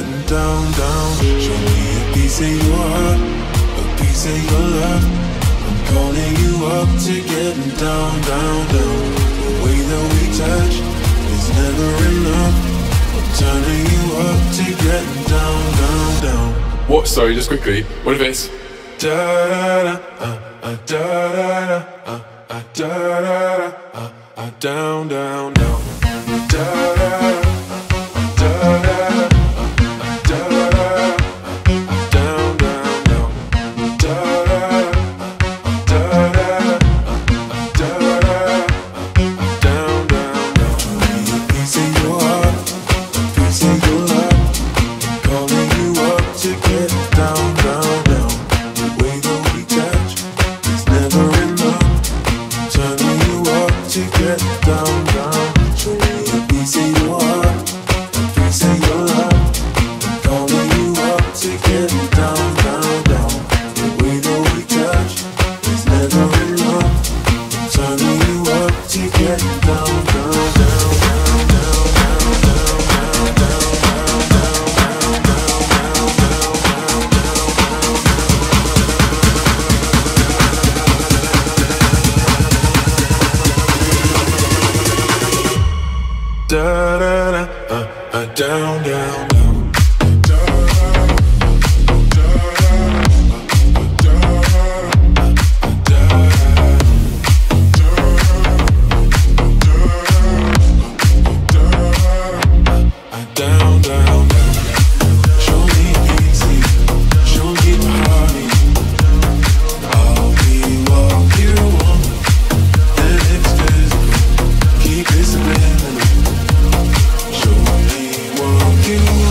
Getting down, down. Show me a piece of your heart, a piece of your love. I'm calling you up to getting down, down, down. The way that we touch is never enough. I'm turning you up to getting down, down, down. What? Sorry, just quickly. What if it's Da da da, uh, uh, da da da, uh, uh, da da da, uh, uh, down, down, down. Da da da, uh, uh, da da da, you.